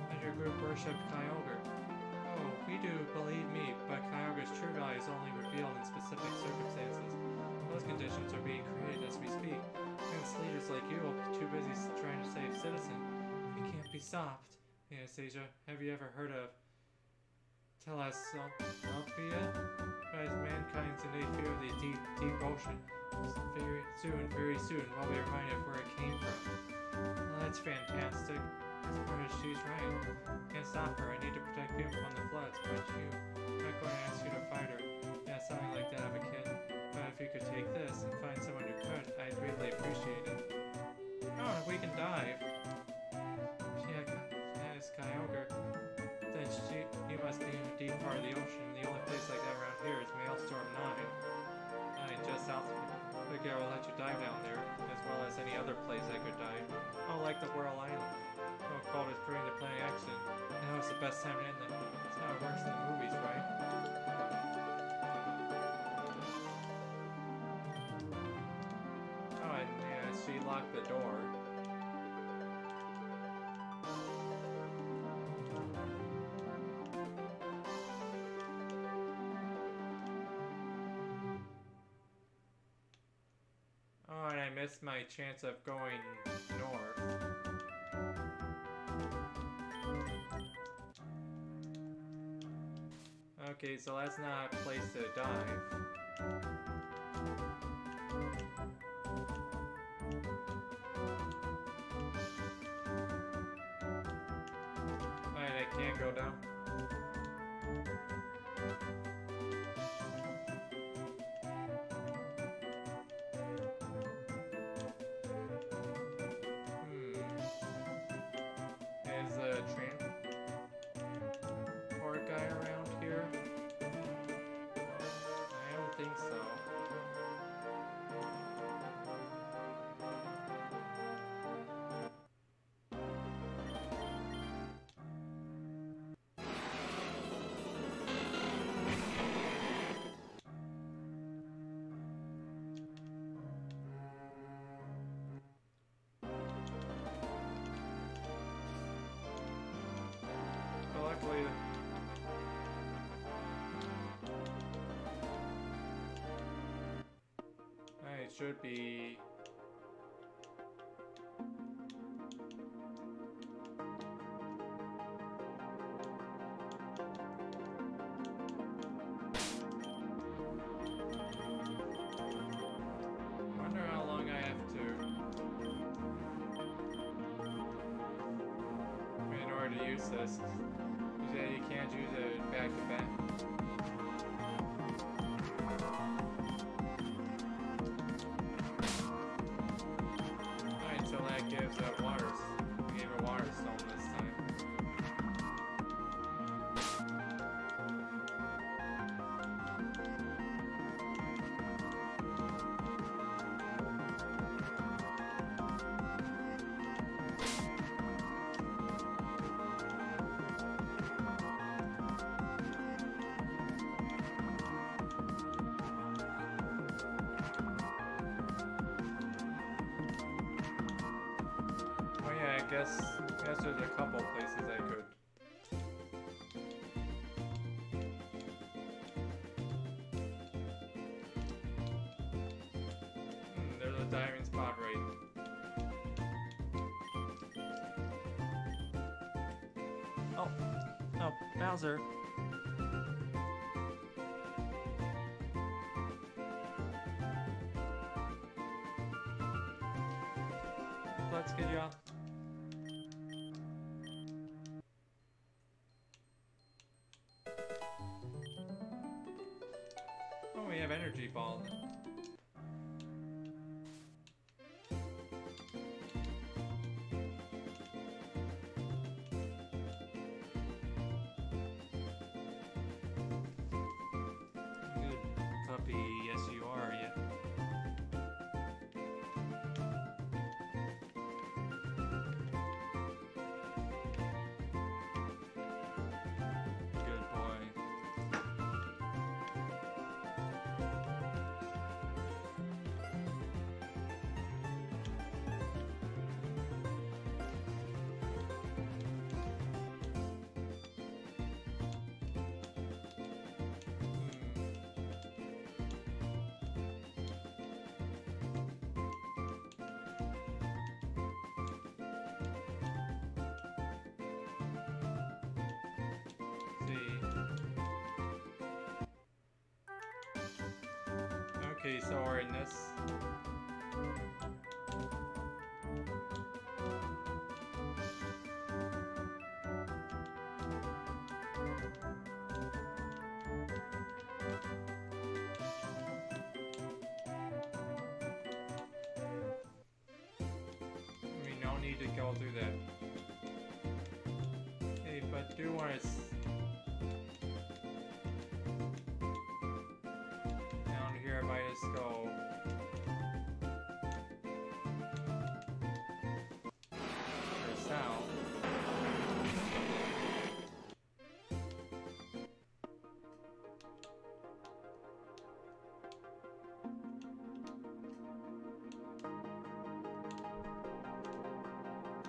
let your group worship Kyogre. Oh, we do, believe me, but Kyogre's true value is only revealed in specific circumstances. Those conditions are being created as we speak. Hence, leaders like you will be too busy trying to save citizens. We can't be stopped. Anastasia, have you ever heard of Thalassophobia? As mankind's innate fear of the deep, deep ocean. Very soon, very soon, we'll be reminded where it came from. Well, that's fantastic. As far as she's right. Can't stop her. I need to protect people from the floods, but you. I'm not going to ask you to fight her. Yeah, something like that of a kid. But if you could take this and find someone who could, I'd really appreciate it. Oh, we can dive. Yeah, that is Kyogre. Be in a deep part of the ocean. The only place like that around here is Maelstrom 9. 9, just south of here. The girl will let you dive down there, as well as any other place I could dive. Oh, like the Whirl Island. Oh, cold is proving to play accident. Now is the best time to end it. That's how it works in the movies, right? Oh, she locked the door. Missed my chance of going north. Okay, so that's not a place to dive. Alright, I can't go down. Should be. Wonder how long I have to. In order to use this, you can't use it back to back. So that water. Yeah, I guess, guess there's a couple places I could. Energy balls. Okay, so we're in this. We don't need to go through that. Hey, but do want to just go.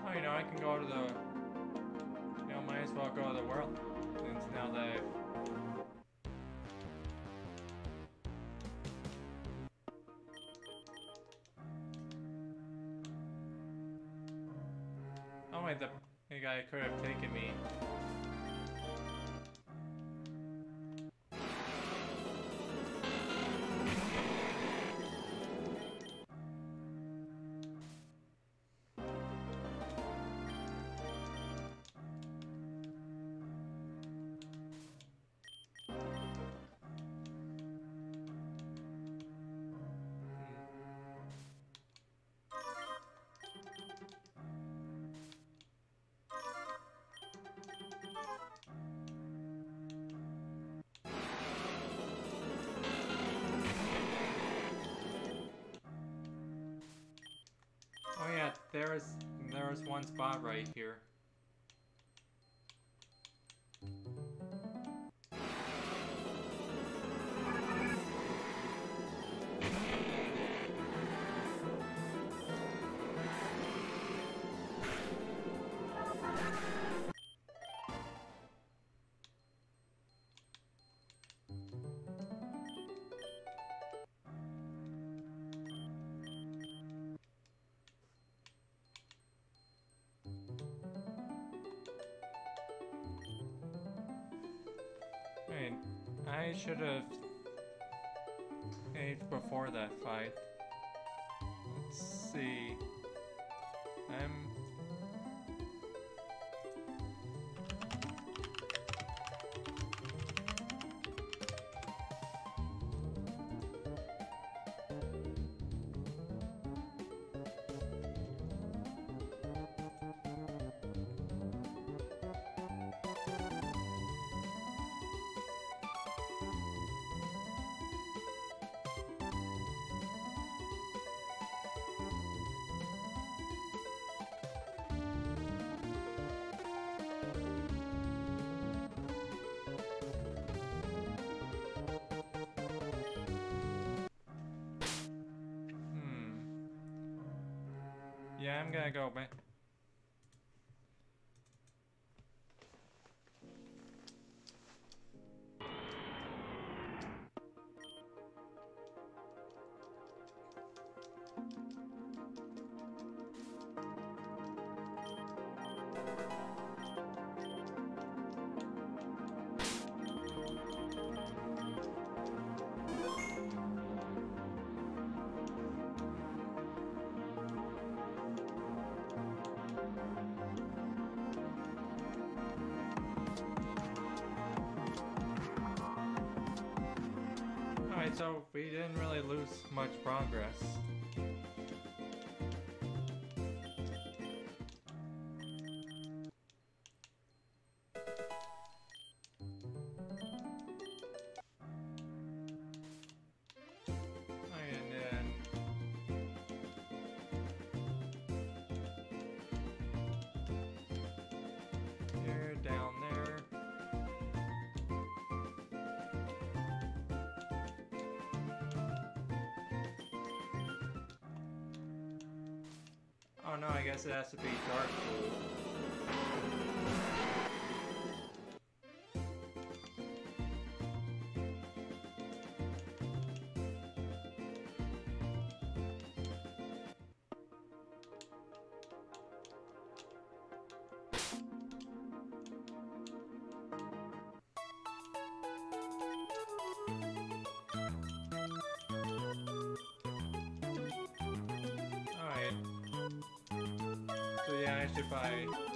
Oh, you know, I can go to the. You know, might as well go to the world. Since now that The, the guy could have taken me. There is there is one spot right here. Yeah, I'm gonna go back. So we didn't really lose much progress. Oh no, I guess it has to be dark blue. So yeah,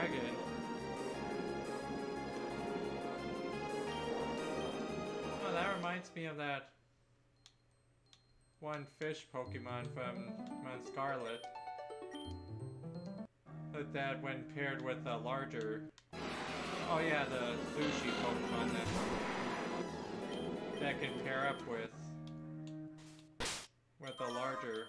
dragon. Oh, that reminds me of that one fish Pokemon from Mon Scarlet. But that when paired with a larger. Oh yeah, the sushi Pokemon that that can pair up with with a larger.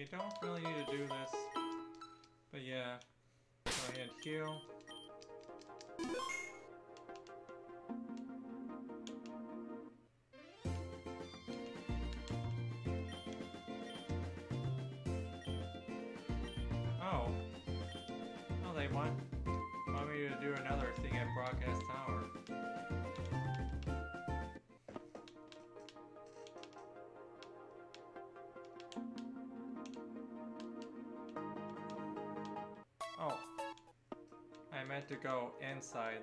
Okay, don't really need to do this. But yeah. Go ahead, heal. Oh. Oh, they want, want me to do another thing at Broadcast Tower. Meant to go inside.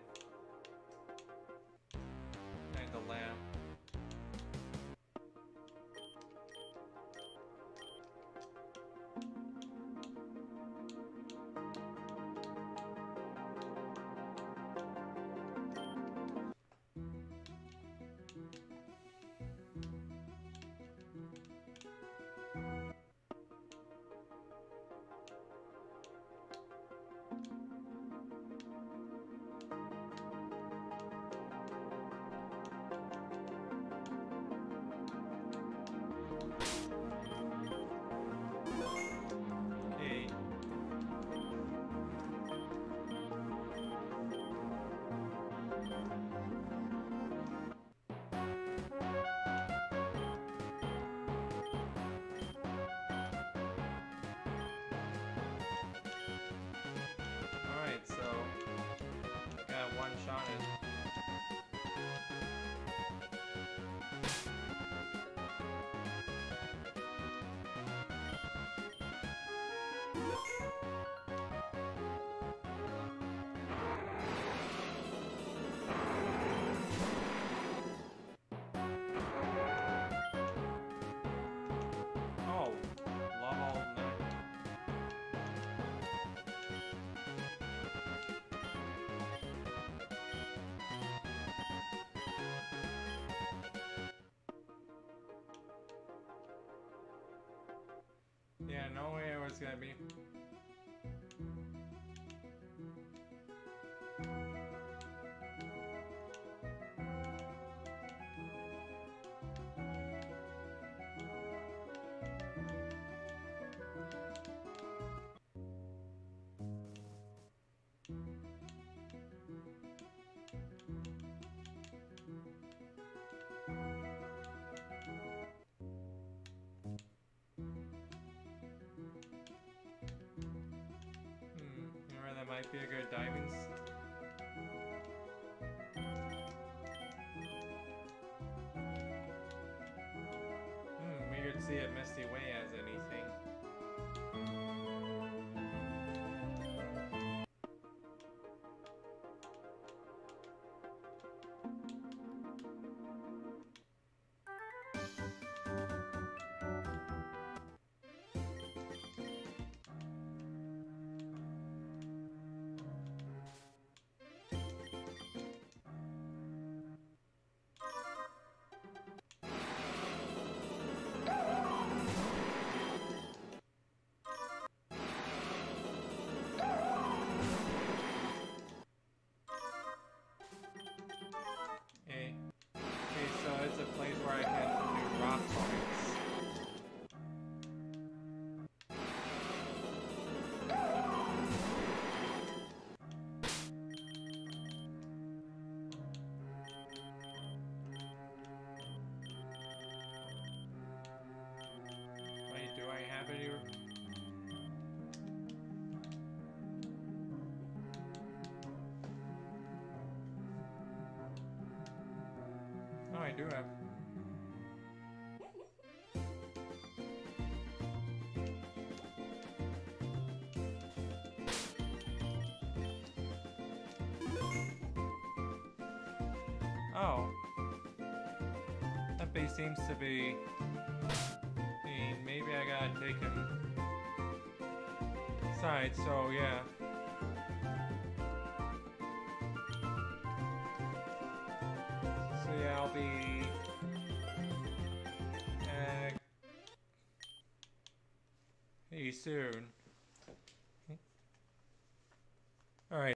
Yeah, no way it was gonna be. A good diamonds. Hmm, we could see if Misty Way as anything. I do have. Oh. That base seems to be. Maybe I gotta take him. Side, so yeah. Soon.